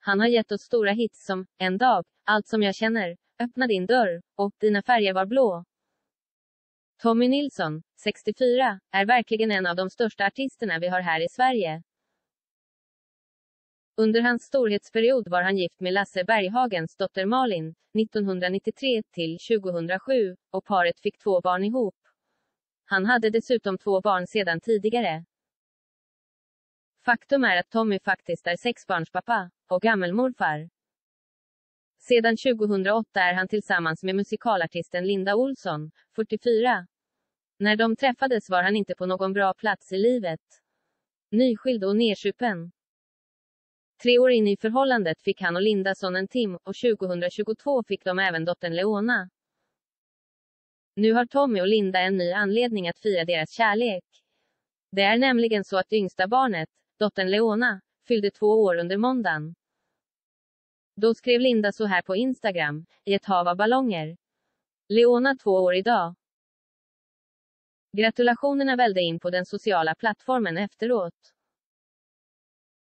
Han har gett oss stora hits som En dag, Allt som jag känner, Öppna din dörr och Dina färger var blå. Tommy Nilsson, 64, är verkligen en av de största artisterna vi har här i Sverige. Under hans storhetsperiod var han gift med Lasse Berghagens dotter Malin, 1993 till 2007, och paret fick två barn ihop. Han hade dessutom två barn sedan tidigare. Faktum är att Tommy faktiskt är sexbarnspappa och gammelmorfar. Sedan 2008 är han tillsammans med musikalartisten Linda Olsson, 44. När de träffades var han inte på någon bra plats i livet. Nyskild och nersupen. Tre år in i förhållandet fick han och Linda sonen Tim, och 2022 fick de även dottern Leona. Nu har Tommy och Linda en ny anledning att fira deras kärlek. Det är nämligen så att yngsta barnet, dottern Leona, fyllde två år under måndagen. Då skrev Linda så här på Instagram, i ett hav av ballonger. Leona två år idag. Gratulationerna vällde in på den sociala plattformen efteråt.